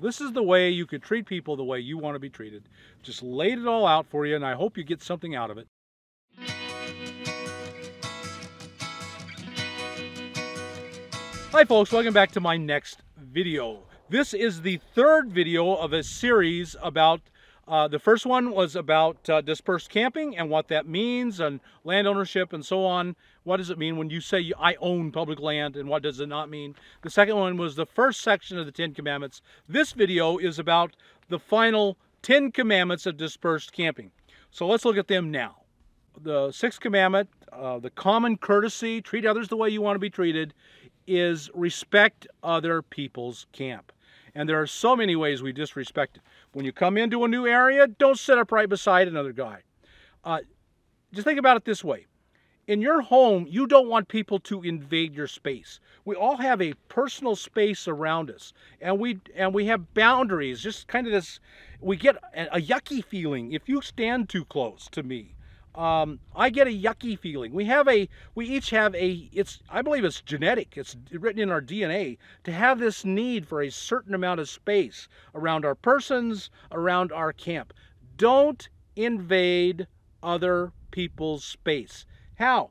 This is the way you could treat people the way you want to be treated. Just laid it all out for you, and I hope you get something out of it. Hi folks, welcome back to my next video. This is the third video of a series about, uh, the first one was about uh, dispersed camping and what that means and land ownership and so on. What does it mean when you say I own public land and what does it not mean? The second one was the first section of the Ten Commandments. This video is about the final Ten Commandments of dispersed camping. So let's look at them now. The sixth commandment, uh, the common courtesy, treat others the way you want to be treated, is respect other people's camp. And there are so many ways we disrespect it. When you come into a new area, don't sit up right beside another guy. Uh, just think about it this way. In your home, you don't want people to invade your space. We all have a personal space around us, and we and we have boundaries. Just kind of this, we get a, a yucky feeling if you stand too close to me um, I get a yucky feeling. We have a, we each have a, it's, I believe it's genetic, it's written in our DNA, to have this need for a certain amount of space around our persons, around our camp. Don't invade other people's space. How?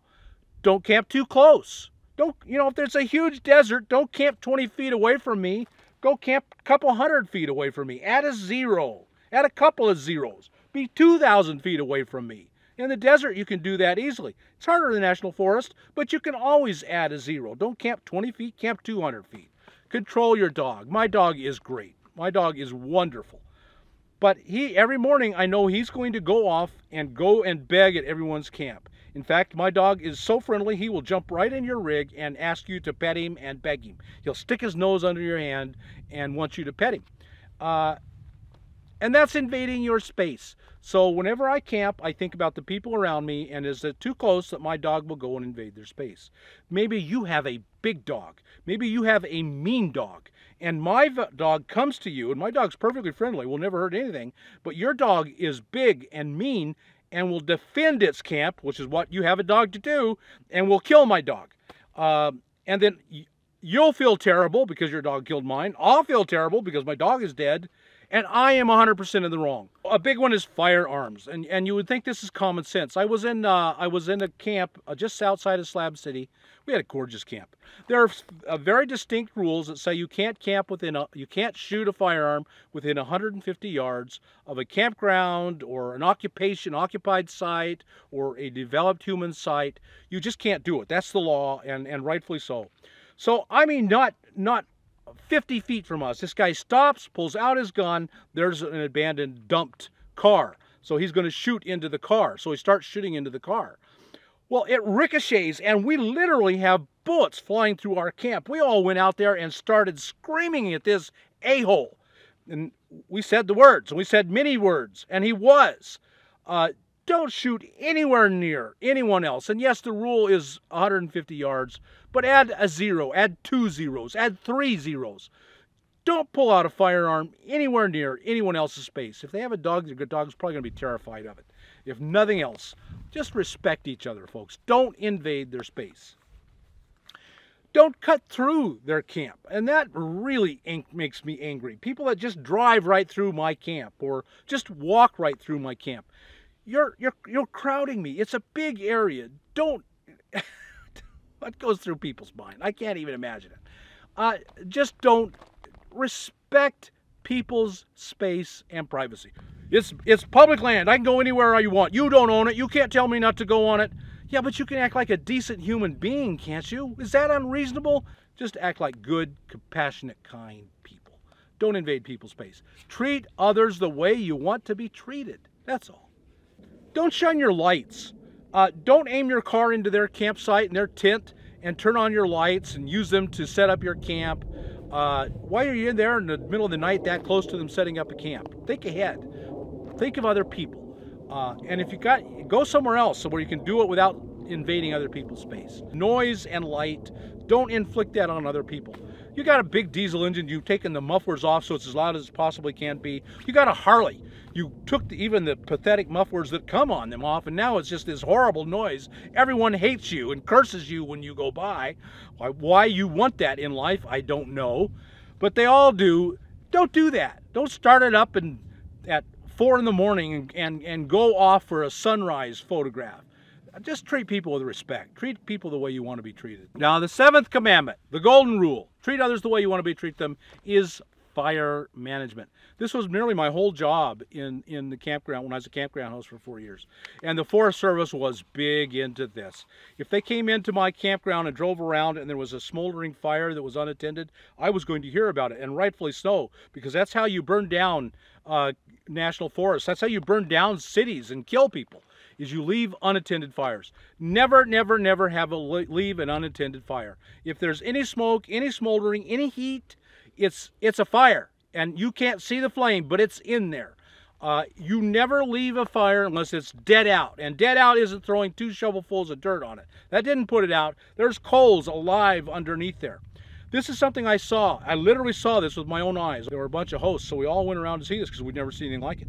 Don't camp too close. Don't, you know, if there's a huge desert, don't camp 20 feet away from me. Go camp a couple hundred feet away from me. Add a zero. Add a couple of zeros. Be 2,000 feet away from me. In the desert, you can do that easily. It's harder in the national forest, but you can always add a zero. Don't camp 20 feet, camp 200 feet. Control your dog. My dog is great. My dog is wonderful. But he every morning I know he's going to go off and go and beg at everyone's camp. In fact, my dog is so friendly, he will jump right in your rig and ask you to pet him and beg him. He'll stick his nose under your hand and want you to pet him. Uh, and that's invading your space. So whenever I camp, I think about the people around me and is it too close that my dog will go and invade their space. Maybe you have a big dog. Maybe you have a mean dog. And my dog comes to you, and my dog's perfectly friendly, will never hurt anything, but your dog is big and mean and will defend its camp, which is what you have a dog to do, and will kill my dog. Uh, and then you'll feel terrible because your dog killed mine. I'll feel terrible because my dog is dead and I am 100% in the wrong. A big one is firearms, and and you would think this is common sense. I was in uh, I was in a camp uh, just outside of Slab City. We had a gorgeous camp. There are uh, very distinct rules that say you can't camp within a you can't shoot a firearm within 150 yards of a campground or an occupation occupied site or a developed human site. You just can't do it. That's the law, and and rightfully so. So I mean, not not 50 feet from us. This guy stops, pulls out his gun. There's an abandoned, dumped car. So he's going to shoot into the car. So he starts shooting into the car. Well, it ricochets, and we literally have bullets flying through our camp. We all went out there and started screaming at this a-hole. And we said the words, and we said many words, and he was. Uh, don't shoot anywhere near anyone else. And yes, the rule is 150 yards, but add a zero, add two zeros, add three zeros. Don't pull out a firearm anywhere near anyone else's space. If they have a dog, good dog's probably going to be terrified of it. If nothing else, just respect each other, folks. Don't invade their space. Don't cut through their camp. And that really makes me angry. People that just drive right through my camp or just walk right through my camp you're you're you're crowding me. It's a big area. Don't what goes through people's mind? I can't even imagine it. Uh, just don't respect people's space and privacy. It's it's public land. I can go anywhere I want. You don't own it. You can't tell me not to go on it. Yeah, but you can act like a decent human being, can't you? Is that unreasonable? Just act like good, compassionate, kind people. Don't invade people's space. Treat others the way you want to be treated. That's all. Don't shine your lights. Uh, don't aim your car into their campsite and their tent and turn on your lights and use them to set up your camp. Uh, why are you in there in the middle of the night that close to them setting up a camp? Think ahead. Think of other people. Uh, and if you got, go somewhere else where you can do it without invading other people's space. Noise and light, don't inflict that on other people. You got a big diesel engine, you've taken the mufflers off so it's as loud as it possibly can be. You got a Harley, you took the, even the pathetic mufflers that come on them off and now it's just this horrible noise. Everyone hates you and curses you when you go by. Why, why you want that in life, I don't know. But they all do. Don't do that. Don't start it up and at four in the morning and, and, and go off for a sunrise photograph. Just treat people with respect. Treat people the way you want to be treated. Now, the seventh commandment, the golden rule, treat others the way you want to be treated them, is fire management. This was nearly my whole job in, in the campground when I was a campground host for four years. And the Forest Service was big into this. If they came into my campground and drove around and there was a smoldering fire that was unattended, I was going to hear about it, and rightfully so, because that's how you burn down uh, national forests. That's how you burn down cities and kill people is you leave unattended fires. Never, never, never have a leave an unattended fire. If there's any smoke, any smoldering, any heat, it's it's a fire and you can't see the flame but it's in there. Uh, you never leave a fire unless it's dead out and dead out isn't throwing two shovelfuls of dirt on it. That didn't put it out. There's coals alive underneath there. This is something I saw. I literally saw this with my own eyes. There were a bunch of hosts so we all went around to see this because we'd never seen anything like it.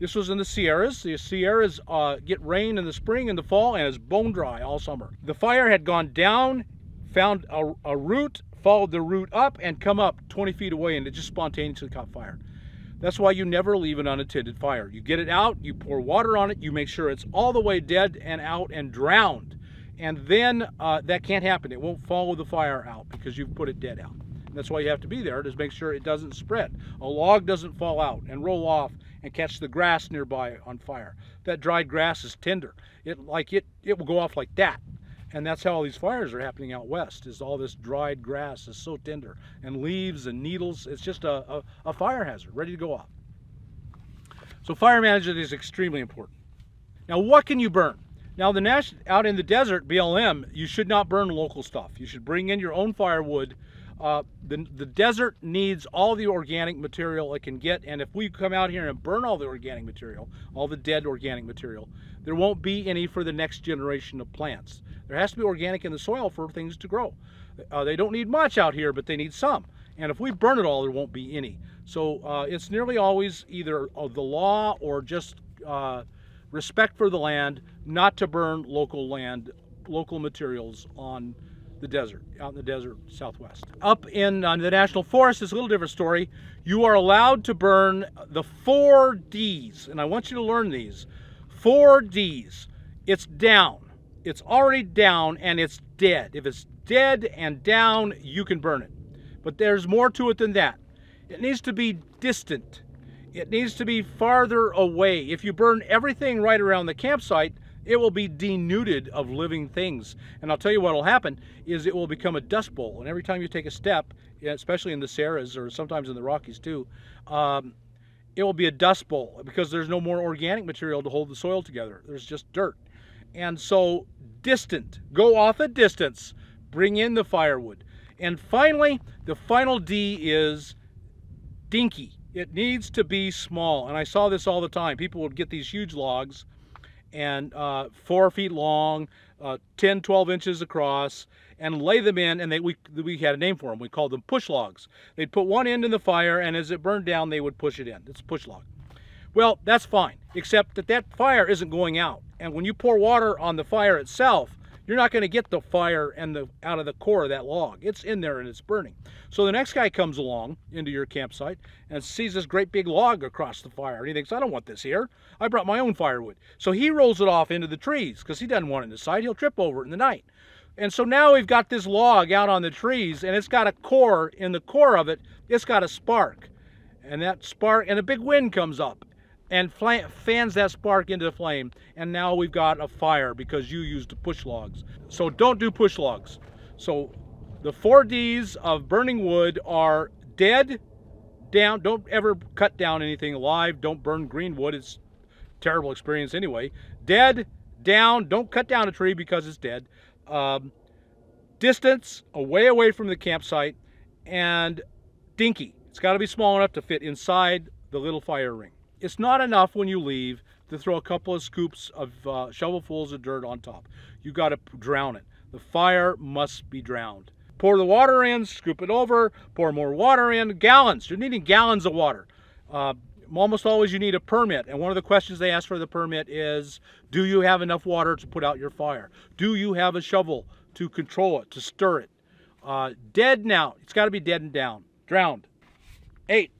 This was in the Sierras. The Sierras uh, get rain in the spring and the fall and it's bone dry all summer. The fire had gone down, found a, a root followed the root up and come up 20 feet away and it just spontaneously caught fire. That's why you never leave an unattended fire. You get it out, you pour water on it, you make sure it's all the way dead and out and drowned. And then uh, that can't happen. It won't follow the fire out because you've put it dead out. And that's why you have to be there to make sure it doesn't spread. A log doesn't fall out and roll off and catch the grass nearby on fire. That dried grass is tender. It like it it will go off like that. And that's how all these fires are happening out west, is all this dried grass is so tender. And leaves and needles, it's just a, a, a fire hazard, ready to go off. So fire management is extremely important. Now what can you burn? Now the national, out in the desert, BLM, you should not burn local stuff. You should bring in your own firewood. Uh, the, the desert needs all the organic material it can get, and if we come out here and burn all the organic material, all the dead organic material, there won't be any for the next generation of plants. There has to be organic in the soil for things to grow. Uh, they don't need much out here, but they need some. And if we burn it all, there won't be any. So uh, it's nearly always either of the law or just uh, respect for the land not to burn local land, local materials on the desert, out in the desert southwest. Up in uh, the national forest is a little different story. You are allowed to burn the four Ds, and I want you to learn these. Four Ds. It's down it's already down and it's dead. If it's dead and down, you can burn it. But there's more to it than that. It needs to be distant. It needs to be farther away. If you burn everything right around the campsite, it will be denuded of living things. And I'll tell you what will happen is it will become a dust bowl. And every time you take a step, especially in the Sierras or sometimes in the Rockies too, um, it will be a dust bowl because there's no more organic material to hold the soil together. There's just dirt. And so distant, go off a distance, bring in the firewood. And finally, the final D is dinky. It needs to be small. And I saw this all the time. People would get these huge logs and uh, four feet long, uh, 10, 12 inches across, and lay them in, and they, we, we had a name for them. We called them push logs. They'd put one end in the fire, and as it burned down, they would push it in. It's a push log. Well, that's fine, except that that fire isn't going out. And when you pour water on the fire itself, you're not going to get the fire and the out of the core of that log. It's in there and it's burning. So the next guy comes along into your campsite and sees this great big log across the fire. And he thinks, I don't want this here. I brought my own firewood. So he rolls it off into the trees because he doesn't want it in the side. He'll trip over it in the night. And so now we've got this log out on the trees and it's got a core. In the core of it, it's got a spark. And that spark, and a big wind comes up and fans that spark into the flame. And now we've got a fire because you used push logs. So don't do push logs. So the four D's of burning wood are dead down don't ever cut down anything alive. Don't burn green wood. It's terrible experience anyway. Dead down don't cut down a tree because it's dead. Um, distance away away from the campsite and dinky. It's got to be small enough to fit inside the little fire ring it's not enough when you leave to throw a couple of scoops of uh, shovelfuls of dirt on top. You got to drown it. The fire must be drowned. Pour the water in, scoop it over, pour more water in, gallons. You're needing gallons of water. Uh, almost always you need a permit. And one of the questions they ask for the permit is, do you have enough water to put out your fire? Do you have a shovel to control it, to stir it? Uh, dead now. It's got to be dead and down. Drowned. Eight.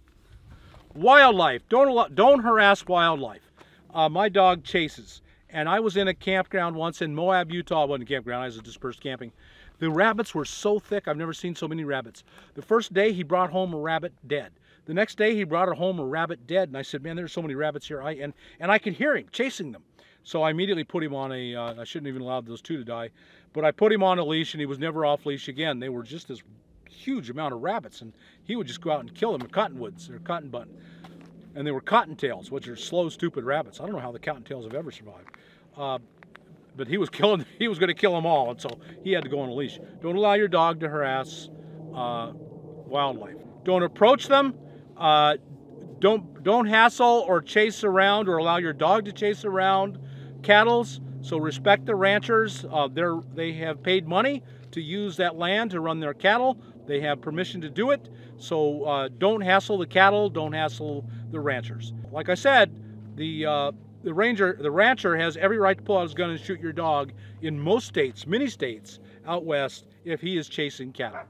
Wildlife. Don't, don't harass wildlife. Uh, my dog chases. And I was in a campground once in Moab, Utah. It wasn't a campground, I was dispersed camping. The rabbits were so thick, I've never seen so many rabbits. The first day he brought home a rabbit dead. The next day he brought home a rabbit dead, and I said, man, there's so many rabbits here. I, and, and I could hear him chasing them. So I immediately put him on a. Uh, I shouldn't even allow those two to die, but I put him on a leash and he was never off leash again. They were just this huge amount of rabbits and he would just go out and kill them in cottonwoods or cotton button. And they were cottontails, which are slow, stupid rabbits. I don't know how the cottontails have ever survived. Uh, but he was killing, he was going to kill them all, and so he had to go on a leash. Don't allow your dog to harass uh, wildlife. Don't approach them. Uh, don't don't hassle or chase around or allow your dog to chase around cattle's. So respect the ranchers. Uh, they have paid money to use that land to run their cattle. They have permission to do it. So uh, don't hassle the cattle. Don't hassle the ranchers. Like I said, the uh, the ranger, the rancher has every right to pull out his gun and shoot your dog in most states, many states out west, if he is chasing cattle.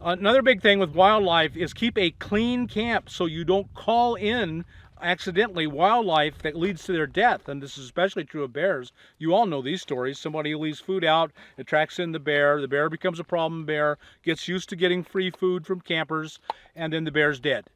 Another big thing with wildlife is keep a clean camp so you don't call in accidentally wildlife that leads to their death. And this is especially true of bears. You all know these stories. Somebody leaves food out, attracts in the bear, the bear becomes a problem bear, gets used to getting free food from campers, and then the bear's dead.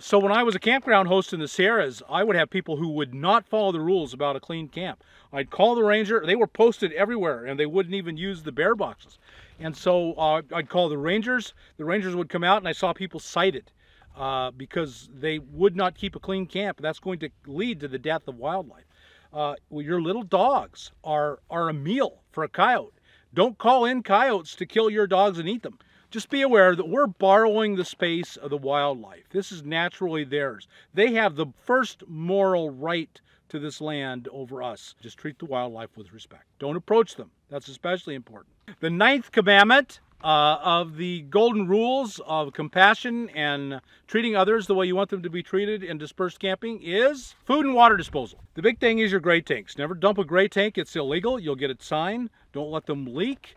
So when I was a campground host in the Sierras, I would have people who would not follow the rules about a clean camp. I'd call the ranger, they were posted everywhere, and they wouldn't even use the bear boxes. And so uh, I'd call the rangers, the rangers would come out and I saw people cited uh, because they would not keep a clean camp. That's going to lead to the death of wildlife. Uh, well, your little dogs are, are a meal for a coyote. Don't call in coyotes to kill your dogs and eat them. Just be aware that we're borrowing the space of the wildlife. This is naturally theirs. They have the first moral right to this land over us. Just treat the wildlife with respect. Don't approach them. That's especially important. The ninth commandment uh, of the golden rules of compassion and treating others the way you want them to be treated in dispersed camping is food and water disposal. The big thing is your gray tanks. Never dump a gray tank. It's illegal. You'll get a sign. Don't let them leak.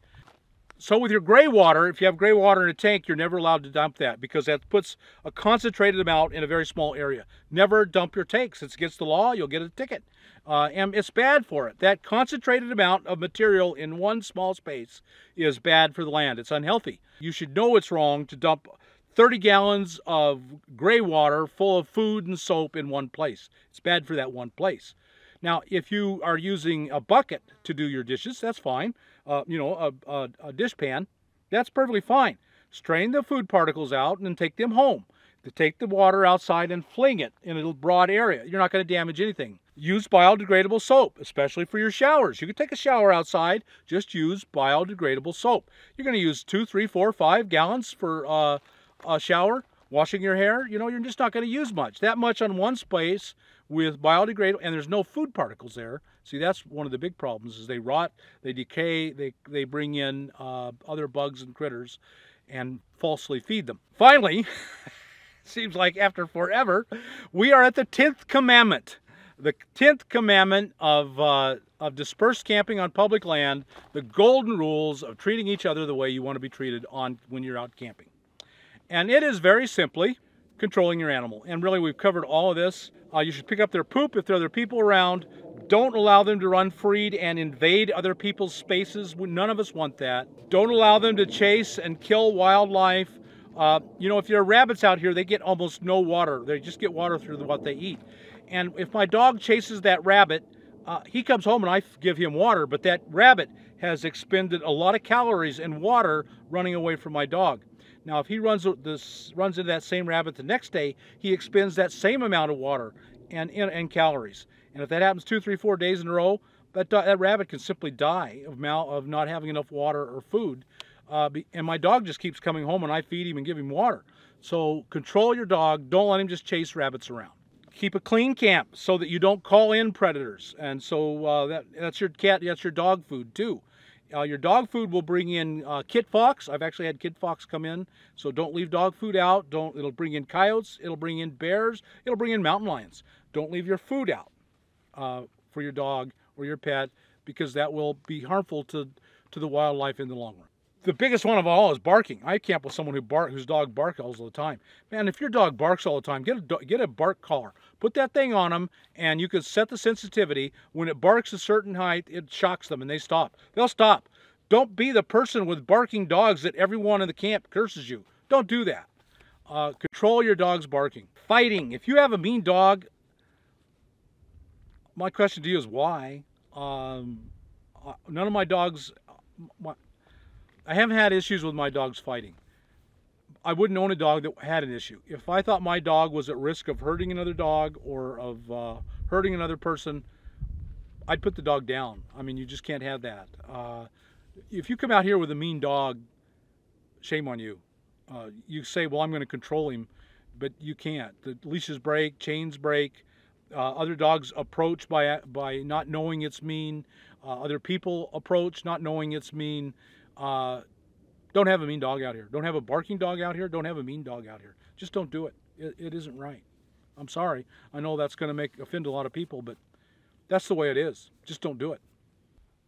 So with your gray water, if you have gray water in a tank, you're never allowed to dump that because that puts a concentrated amount in a very small area. Never dump your tanks. It's against the law. You'll get a ticket. Uh, and it's bad for it. That concentrated amount of material in one small space is bad for the land. It's unhealthy. You should know it's wrong to dump 30 gallons of gray water full of food and soap in one place. It's bad for that one place. Now, if you are using a bucket to do your dishes, that's fine uh, you know, a, a, a dish pan, that's perfectly fine. Strain the food particles out and then take them home. To take the water outside and fling it in a broad area. You're not going to damage anything. Use biodegradable soap, especially for your showers. You can take a shower outside, just use biodegradable soap. You're going to use two, three, four, five gallons for uh, a shower. Washing your hair, you know, you're just not going to use much. That much on one space with biodegradable, and there's no food particles there. See, that's one of the big problems is they rot, they decay, they, they bring in uh, other bugs and critters and falsely feed them. Finally, seems like after forever, we are at the 10th commandment. The 10th commandment of, uh, of dispersed camping on public land, the golden rules of treating each other the way you want to be treated on when you're out camping. And it is very simply controlling your animal. And really, we've covered all of this. Uh, you should pick up their poop if there are other people around. Don't allow them to run freed and invade other people's spaces. None of us want that. Don't allow them to chase and kill wildlife. Uh, you know, if there are rabbits out here, they get almost no water. They just get water through what they eat. And if my dog chases that rabbit, uh, he comes home and I give him water, but that rabbit has expended a lot of calories and water running away from my dog. Now, if he runs this runs into that same rabbit the next day, he expends that same amount of water and, and, calories. And if that happens two, three, four days in a row, that, that rabbit can simply die of, mal, of not having enough water or food. Uh, and my dog just keeps coming home and I feed him and give him water. So control your dog. Don't let him just chase rabbits around. Keep a clean camp so that you don't call in predators. And so uh, that, that's your cat, that's your dog food too. Uh, your dog food will bring in uh, kit fox. I've actually had kit fox come in, so don't leave dog food out. Don't. It'll bring in coyotes. It'll bring in bears. It'll bring in mountain lions. Don't leave your food out uh, for your dog or your pet because that will be harmful to, to the wildlife in the long run. The biggest one of all is barking. I camp with someone who bark, whose dog barks all the time. Man, if your dog barks all the time, get a get a bark collar. Put that thing on them, and you can set the sensitivity. When it barks a certain height, it shocks them, and they stop. They'll stop. Don't be the person with barking dogs that everyone in the camp curses you. Don't do that. Uh, control your dog's barking. Fighting. If you have a mean dog, my question to you is why? Um, uh, none of my dogs, my, I haven't had issues with my dogs fighting. I wouldn't own a dog that had an issue. If I thought my dog was at risk of hurting another dog or of uh, hurting another person, I'd put the dog down. I mean, you just can't have that. Uh, if you come out here with a mean dog, shame on you. Uh, you say, well, I'm going to control him, but you can't. The leashes break, chains break. Uh, other dogs approach by by not knowing it's mean. Uh, other people approach not knowing it's mean. Uh, don't have a mean dog out here. Don't have a barking dog out here. Don't have a mean dog out here. Just don't do it. It, it isn't right. I'm sorry. I know that's going to make offend a lot of people, but that's the way it is. Just don't do it.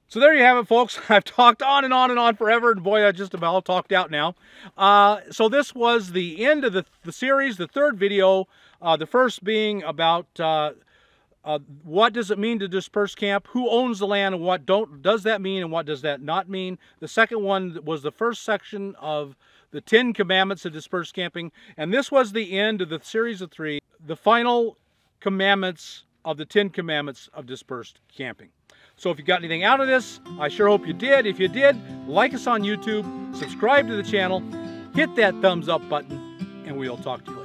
So there you have it, folks. I've talked on and on and on forever, and boy, I just about talked out now. Uh, so this was the end of the, the series, the third video. Uh, the first being about uh, uh, what does it mean to disperse camp? Who owns the land and what don't does that mean and what does that not mean? The second one was the first section of the Ten Commandments of dispersed camping. And this was the end of the series of three, the final commandments of the Ten Commandments of dispersed camping. So if you got anything out of this, I sure hope you did. If you did, like us on YouTube, subscribe to the channel, hit that thumbs up button, and we'll talk to you later.